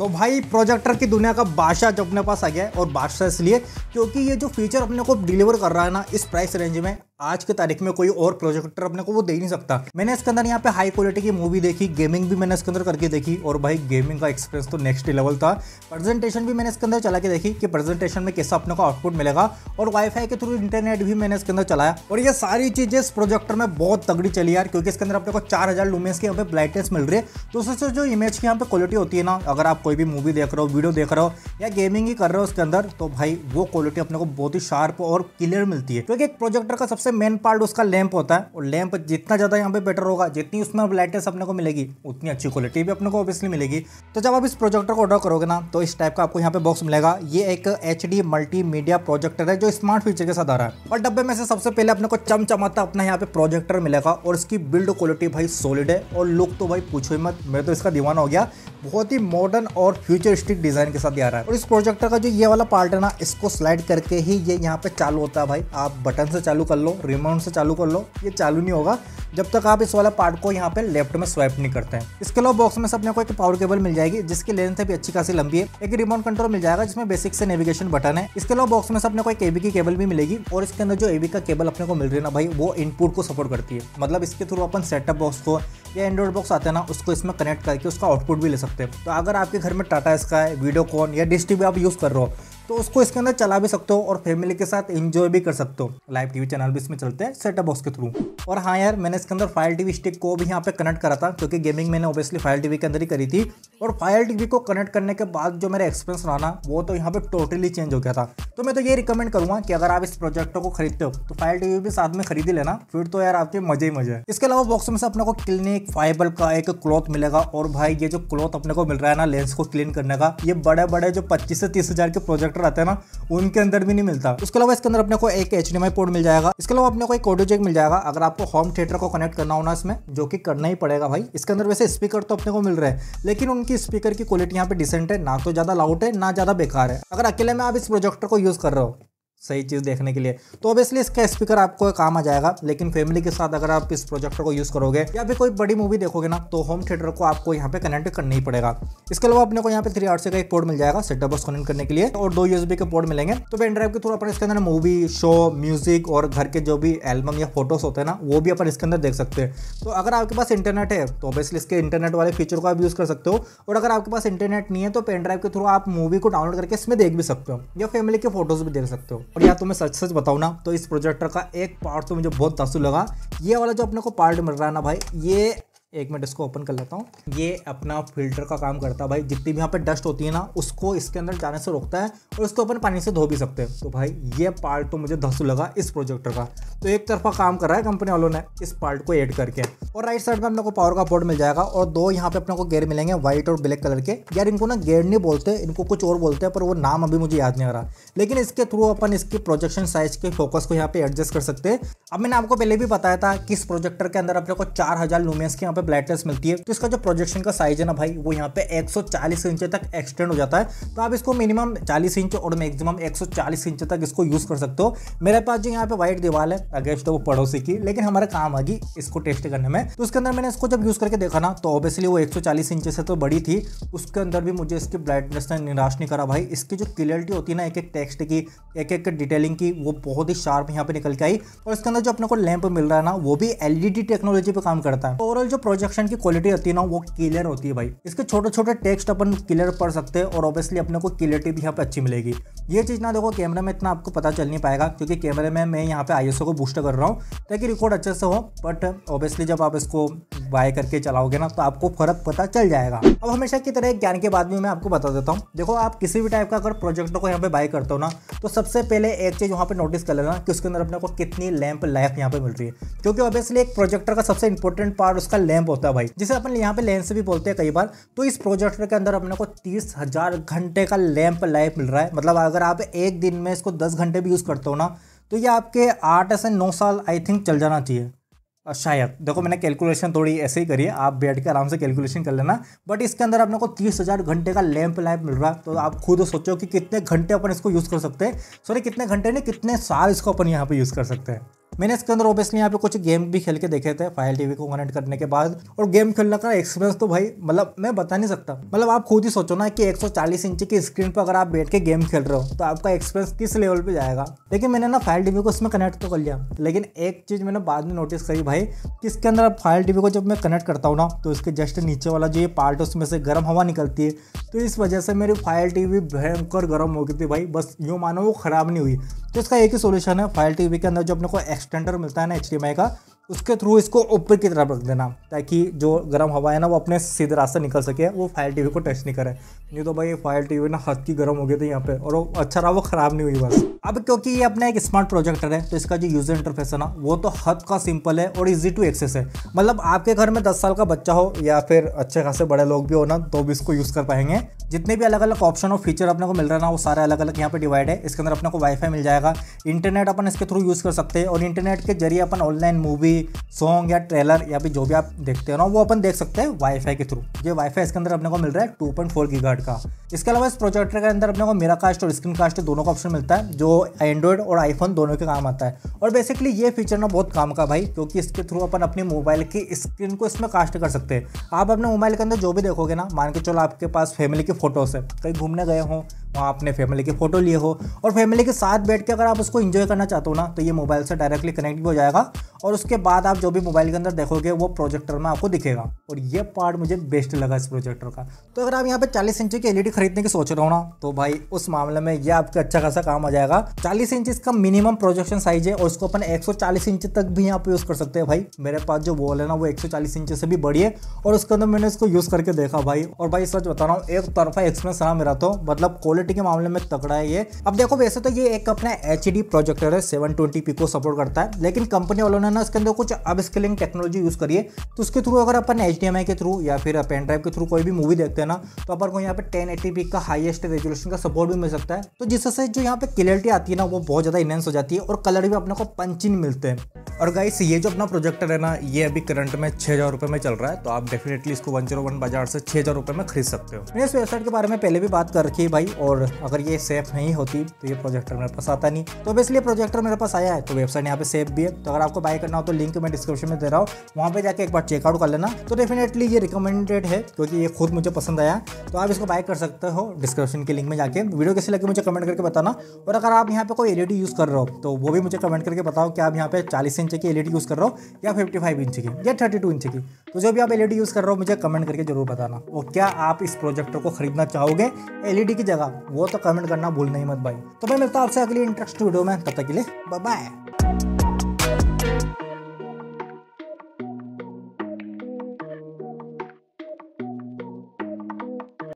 तो भाई प्रोजेक्टर की दुनिया का बादशाह जो अपने पास आ गया है और बादशाह इसलिए क्योंकि ये जो फीचर अपने को डिलीवर कर रहा है ना, इस प्राइस रेंज में आज के तारीख में कोई और प्रोजेक्टर अपने को वो दे ही नहीं सकता। मैंने इसके अंदर यहाँ पे हाई क्वालिटी की मूवी देखी गेमिंग भी मैंने इसके अंदर करके देखी और भाई गेमिंग का एक्सपीरियंस तो नेक्स्ट लेवल था। प्रेजेंटेशन भी मैंने इसके अंदर चला के देखी कि प्रेजेंटेशन में कैसा अपने को आउटपुट मिलेगा और वाईफाई के थ्रू इंटरनेट भी मैंने इसके अंदर चलाया। और ये सारी चीज़ें इस प्रोजेक्टर में बहुत तगड़ी चली यार, क्योंकि इसके अंदर अपने को चार हज़ार लूमेंस की यहाँ पे ब्राइटनेस मिल रही है। तो उससे जो इमेज की यहाँ पे क्वालिटी होती है ना, अगर आप कोई भी मूवी देख रहे हो वीडियो देख रहे हो या गेमिंग ही कर रहे हो उसके अंदर तो भाई वो क्वालिटी अपने को बहुत ही शार्प और क्लियर मिलती है। क्योंकि एक प्रोजेक्टर का सबसे मेन पार्ट उसका लैंप होता है, और लैंप जितना ज़्यादा यहाँ पे बेटर होगा, जितनी उसमें ब्राइटनेस अपने को मिलेगी, उतनी अच्छी क्वालिटी भी अपने को ऑब्वियसली मिलेगी। तो जब आप इस प्रोजेक्टर को ऑर्डर करोगे ना तो इस टाइप का आपको यहाँ पे बॉक्स मिलेगा। ये एक एच डी प्रोजेक्टर है, जो स्मार्ट फीचर के साथ आ रहा है। और डब्बे में से सबसे पहले अपने को चमचमाता अपना यहाँ पे प्रोजेक्टर मिलेगा, और इसकी बिल्ड क्वालिटी भाई सॉलिड है, और लुक तो भाई पूछो ही मत। मैं तो इसका दीवाना हो गया। बहुत ही मॉडर्न और फ्यूचरिस्टिक डिज़ाइन के साथ आ रहा है। और इस प्रोजेक्टर का जो ये वाला पार्ट है ना, इसको स्लाइड करके ही ये यहाँ पे चालू होता है भाई। आप बटन से चालू कर लो रिमोट से चालू कर लो, ये चालू नहीं होगा। जब तक आप इस वाला पार्ट को यहाँ पे लेफ़्ट में स्वाइप नहीं करते हैं। इसके अलावा बॉक्स में से अपने को एक पावर केबल मिल जाएगी, जिसकी लेंथ भी अच्छी खासी लंबी है। एक रिमोट कंट्रोल मिल जाएगा, जिसमें बेसिक से नेविगेशन बटन है। इसके अलावा बॉक्स में से अपने को एक एबी की केबल भी मिलेगी, और इसके अंदर जो एबी का केबल अपने को मिल रही है ना भाई, वो इनपुट को सपोर्ट करती है। मतलब इसके थ्रू अपन सेटअप बॉक्स को या एंड्रॉइड बॉक्स आते हैं ना, उसको इसमें कनेक्ट करके उसका आउटपुट भी ले सकते हैं। तो अगर आपके घर में टाटा स्काई वीडियोकॉन या डिश टी आप यूज़ कर रहे हो। तो उसको इसके अंदर चला भी सकते हो और फैमिली के साथ एंजॉय भी कर सकते हो। लाइव टीवी चैनल भी इसमें चलते हैं सेटअप बॉक्स के थ्रू और हाँ यार, मैंने इसके अंदर फायर टीवी स्टिक को भी यहाँ पे कनेक्ट करा था, क्योंकि गेमिंग मैंने ऑब्वियसली फायर टीवी के अंदर ही करी थी। और फायर टीवी को कनेक्ट करने के बाद जो मेरा एक्सपीरियंस रहा ना, वो तो यहाँ पे टोटली चेंज हो गया था। तो मैं तो ये रिकमेंड करूँगा कि अगर आप इस प्रोजेक्ट को खरीदते हो तो फायर टीवी भी साथ में खरीद ही लेना, फिर तो यार आपके मज़े ही मज़े इसके अलावा बॉक्स में से अपने को क्लिनिक फाइबर का एक क्लॉथ मिलेगा, और भाई ये जो क्लॉथ अपने को मिल रहा है ना लेंस को क्लीन करने का, ये बड़े बड़े जो पच्चीस से तीस के प्रोजेक्टर आते हैं ना, उनके अंदर भी नहीं मिलता। उसके अलावा इसके अंदर अपने को एक एचडीएमआई पोर्ट मिल जाएगा। इसके अलावा अपने को एक ऑडियो जेक मिल जाएगा। अगर आपको होम थिएटर को कनेक्ट करना होना इसमें, जो कि करना ही पड़ेगा भाई। इसके अंदर वैसे स्पीकर तो अपने को मिल रहे हैं, लेकिन उनकी स्पीकर की क्वालिटी यहाँ पे डिसेंट है। ना तो ज़्यादा लाउड है, ना ज़्यादा बेकार है। अगर अकेले में आप इस प्रोजेक्टर को यूज़ कर रहे हो सही चीज़ देखने के लिए। तो ऑब्वियसली इसका स्पीकर आपको काम आ जाएगा, लेकिन फैमिली के साथ अगर आप इस प्रोजेक्टर को यूज़ करोगे, या फिर कोई बड़ी मूवी देखोगे ना तो होम थिएटर को आपको यहाँ पे कनेक्ट करना ही पड़ेगा। इसके अलावा अपने को यहाँ पे थ्री आर का एक पोर्ट मिल जाएगा सेटअप बॉक्स कनेक्ट करने के लिए, और दो यूएसबी के पोर्ट मिलेंगे। तो पेन ड्राइव के थ्रू अपन इसके अंदर मूवी शो म्यूज़िक और घर के जो भी एल्बम या फ़ोटोज़ होते हैं ना, वो भी अपन इसके अंदर देख सकते हैं। तो अगर आपके पास इंटरनेट है तो ऑब्वियसली इसके इंटरनेट वाले फीचर को आप यूज़ कर सकते हो, और अगर आपके पास इंटरनेट नहीं है तो पेन ड्राइव के थ्रू आप मूवी को डाउनलोड करके इसमें देख भी सकते हो, या फैमिली के फ़ोटोज़ भी देख सकते हो। और या तो मैं सच सच बताऊँ ना तो इस प्रोजेक्टर का एक पार्ट तो मुझे बहुत तसु लगा। ये वाला जो अपने को पार्ट मिल रहा है ना भाई, ये एक मिनट इसको ओपन कर लेता हूँ। ये अपना फ़िल्टर का काम करता है भाई। जितनी भी यहाँ पे डस्ट होती है ना, उसको इसके अंदर जाने से रोकता है और उसको अपन पानी से धो भी सकते हैं। तो भाई, ये पार्ट तो मुझे धसू लगा इस प्रोजेक्टर का। तो एक तरफा काम कर रहा है कंपनी वालों ने इस पार्ट को एड करके। और राइट साइड में अपने को पावर का बोर्ड मिल जाएगा और दो यहाँ पे अपने को गेयर मिलेंगे व्हाइट और ब्लैक कलर के। यार इनको ना गेयर नहीं बोलते, इनको कुछ और बोलते हैं, पर वो नाम अभी मुझे याद नहीं आ रहा। लेकिन इसके थ्रू अपन इसकी प्रोजेक्शन साइज़ के फोकस को यहाँ पे एडजस्ट कर सकते हैं। अब मैंने आपको पहले भी बताया था कि इस प्रोजेक्टर के अंदर अपने को चार हज़ार लूमियंस के यहाँ पे ब्राइटनेस मिलती है। तो इसका जो प्रोजेक्शन का साइज़ है ना भाई, वो यहाँ पे 140 इंच तक एक्सटेंड हो जाता है। तो आप इसको मिनिमम 40 इंच और मैक्सिमम 140 इंच तक इसको यूज़ कर सकते हो। मेरे पास जो यहाँ पे व्हाइट दीवार है अगेंस्ट तो वो पड़ोसी की, लेकिन हमारा काम आ गई इसको टेस्ट करने में। तो उसके अंदर मैंने इसको जब यूज़ करके देखा ना तो ऑब्वियसली वो एक इंच से तो बड़ी थी। उसके अंदर भी मुझे इसकी ब्राइटनेस ने निराश नहीं करा भाई। इसकी जो क्लियरिटी होती है ना एक एक टेक्स्ट की एक एक डिटेलिंग की, वो बहुत ही शार्प यहाँ पे निकल के आई। और इसके अंदर जो अपने को लैंप मिल रहा है ना, वो भी एलईडी टेक्नोलॉजी पे काम करता है। ओवरऑल जो प्रोजेक्शन की क्वालिटी होती है ना, वो क्लियर होती है भाई। इसके छोटे छोटे टेक्स्ट अपन क्लियर पढ़ सकते हैं और ऑब्वियसली अपने को क्लियरिटी भी यहाँ पे अच्छी मिलेगी। ये चीज़ ना देखो कैमरा में इतना आपको पता चल नहीं पाएगा, क्योंकि कैमरे में मैं यहाँ पे आईएसओ को बूस्ट कर रहा हूँ, ताकि रिकॉर्ड अच्छे से हो बट ऑब्वियसली जब आप इसको बाय करके चलाओगे ना तो आपको फ़र्क पता चल जाएगा। अब हमेशा की तरह ज्ञान के बाद में मैं आपको बता देता हूँ। देखो, आप किसी भी टाइप का अगर प्रोजेक्ट को यहाँ पे बाय करते हो ना तो सबसे पहले एक चीज़ वहाँ पे नोटिस कर लेना कि उसके अंदर अपने को कितनी लैंप लाइफ यहाँ पे मिल रही है। क्योंकि ऑब्वियसली एक प्रोजेक्टर का सबसे इंपॉर्टेंट पार्ट उसका लैंप होता है भाई। जिसे अपन यहाँ पे लेंस भी बोलते हैं कई बार तो इस प्रोजेक्टर के अंदर अपने को तीस हज़ार घंटे का लैंप लाइफ मिल रहा है। मतलब अगर आप एक दिन में इसको दस घंटे भी यूज़ करते हो ना तो ये आपके आठ ऐसे नौ साल आई थिंक चल जाना चाहिए। शायद। देखो, मैंने कैलकुलेशन थोड़ी ऐसे ही करी है। आप बैठ के आराम से कैलकुलेशन कर लेना। बट इसके अंदर अपने को तीस हज़ार घंटे का लैंप लाइफ मिल रहा है। तो आप खुद सोचो कि कितने घंटे अपन इसको यूज़ कर सकते हैं। सॉरी कितने घंटे नहीं, कितने साल इसको अपन यहाँ पे यूज़ कर सकते हैं। मैंने इसके अंदर ऑब्वियसली यहाँ पे कुछ गेम भी खेल के देखे थे फायर टीवी को कनेक्ट करने के बाद। और गेम खेलने का एक्सपीरियंस तो भाई मतलब मैं बता नहीं सकता। मतलब आप खुद ही सोचो ना कि 140 इंच की स्क्रीन पर अगर आप बैठ के गेम खेल रहे हो तो आपका एक्सपीरियंस किस लेवल पे जाएगा? लेकिन मैंने ना फायर टीवी को इसमें कनेक्ट तो कर लिया। लेकिन एक चीज़ मैंने बाद में नोटिस करी भाई, कि इसके अंदर फायर टीवी को जब मैं कनेक्ट करता हूँ ना तो इसके जस्ट नीचे वाला जो ये पार्ट है, उसमें से गर्म हवा निकलती है। तो इस वजह से मेरी फायर टीवी भयंकर गर्म हो गई थी भाई। बस यूँ मानो वो ख़राब नहीं हुई। तो इसका एक ही सोल्यूशन है फायर टीवी के अंदर जो अपने को एक्सटेंडर मिलता है ना एच का उसके थ्रू इसको ऊपर की तरफ़ रख देना, ताकि जो गर्म हवा है ना, वो अपने सीधे रास्ते निकल सके, वो फायर टीवी को टच नहीं करे। नहीं तो भाई फायर टीवी ना हद की गर्म हो गई थी यहाँ पे, और वो अच्छा रहा, वो ख़राब नहीं हुई बस। अब क्योंकि ये अपना एक स्मार्ट प्रोजेक्टर है तो इसका जो यूज़र इंटरफेस है ना, वो तो हद का सिंपल है और इजी टू एक्सेस है। मतलब आपके घर में दस साल का बच्चा हो, या फिर अच्छे खासे बड़े लोग भी हो ना तो भी इसको यूज़ कर पाएँगे। जितने भी अलग अलग ऑप्शन और फीचर अपने को मिल रहा है ना, वो सारे अलग अलग यहाँ पे डिवाइड है। इसके अंदर अपने को वाईफाई मिल जाएगा। इंटरनेट अपन इसके थ्रू यूज़ कर सकते हैं, और इंटरनेट के ज़रिए अपन ऑनलाइन मूवी सॉन्ग या ट्रेलर या फिर जो भी आप देखते हो ना, वो अपन देख सकते हैं वाईफाई के थ्रू ये वाईफाई इसके अंदर अपने को मिल रहा है टू पॉइंट फोर का। इसके अलावा इस प्रोजेक्टर के अंदर अपने को मेरा कास्ट और स्क्रीन कास्ट दोनों का ऑप्शन मिलता है, जो एंड्रॉइड और आईफोन दोनों के काम आता है। और बेसिकली ये फीचर ना बहुत काम का भाई, क्योंकि इसके थ्रू अपन अपनी मोबाइल की स्क्रीन को इसमें कास्ट कर सकते हैं। आप अपने मोबाइल के अंदर जो भी देखोगे ना, मान के चलो आपके पास फैमिली की फ़ोटोज़ है, कहीं घूमने गए हों वहाँ अपने फैमिली की फ़ोटो लिए हो। और फैमिली के साथ बैठ के अगर आप उसको इन्जॉय करना चाहते हो ना तो ये मोबाइल से डायरेक्टली कनेक्ट भी हो जाएगा। और उसके बाद आप जो भी मोबाइल के अंदर देखोगे, वो प्रोजेक्टर में आपको दिखेगा। और ये पार्ट मुझे बेस्ट लगा इस प्रोजेक्टर का। तो अगर आप यहाँ पे 40 इंच की एलईडी खरीदने की सोच रहे हो ना तो भाई उस मामले में ये आपका अच्छा खासा काम आ जाएगा। 40 इंच इसका मिनिमम प्रोजेक्शन साइज़ है, और उसको अपन 140 इंच तक भी यहाँ पे यूज़ कर सकते हैं भाई। मेरे पास जो वॉल है ना, वो 140 इंच से भी बड़ी है। और उसके अंदर मैंने इसको यूज़ करके देखा भाई। और भाई सच बता रहा हूँ, एक तरफा एक्सपीरियंस रहा मेरा तो। मतलब क्वालिटी के मामले में तगड़ा है ये। अब देखो, वैसे तो ये एक अपना एच प्रोजेक्टर है सेवन ट्वेंटी को सपोर्ट करता है, लेकिन कंपनी वालों ने ना इसके अंदर कुछ अब स्केलिंग टेक्नोलॉजी यूज़ करिए तो उसके थ्रू अगर अपन एच के थ्रू या फिर पेन ड्राइव के थ्रू कोई भी मूवी देखते हैं ना तो अपन को यहाँ पे टेन का हाईएस्ट रेजोल्यूशन का सपोर्ट भी मिल सकता है। तो जिससे जो यहाँ पे क्लियरिटी आती है ना, वो बहुत ज़्यादा इनहेंस हो जाती है और कलर भी अपने को पंचिन मिलते हैं। और गाइस ये जो अपना प्रोजेक्टर है ना, ये अभी करंट में छः हज़ार रुपये में चल रहा है तो आप डेफिनेटली इसको वन ज़ीरो वन बाज़ार से छः हज़ार रुपये में खरीद सकते हो। मैंने इस वेबसाइट के बारे में पहले भी बात कर रखी है भाई, और अगर ये सेफ़ नहीं होती तो ये प्रोजेक्टर मेरे पास आता नहीं। तो इसलिए प्रोजेक्टर मेरे पास आया है तो वेबसाइट यहाँ पे सेफ़ भी है। तो अगर आपको बाय करना हो तो लिंक मैं डिस्क्रिप्शन में दे रहा हूँ। वहाँ पे जाके एक बार चेकआउट कर लेना। तो डेफिनेटली ये रिकमेंडेड है, क्योंकि ये खुद मुझे पसंद आया। तो आप इसको बाय कर सकते हो डिस्क्रिप्शन के लिंक में जाके। वीडियो कैसे लगे मुझे कमेंट करके बताना। और अगर आप यहाँ पे कोई एलईडी यूज़ कर रहे हो तो वो भी मुझे कमेंट करके बताओ कि आप यहाँ पे चालीस इंच की एलईडी यूज़ कर रहे हो या फिफ्टी फाइव इंच की या थर्टी टू इंच की। तो जो भी आप एलईडी यूज़ कर रहे हो, मुझे कमेंट करके ज़रूर बताना। और क्या आप इस प्रोजेक्टर को खरीदना चाहोगे? एलईडी की जगह। वो तो कमेंट करना भूलना ही मत भाई। तो मैं मिलता हूँ आपसे अगली इंटरेस्ट वीडियो में, तब तक के लिए बाय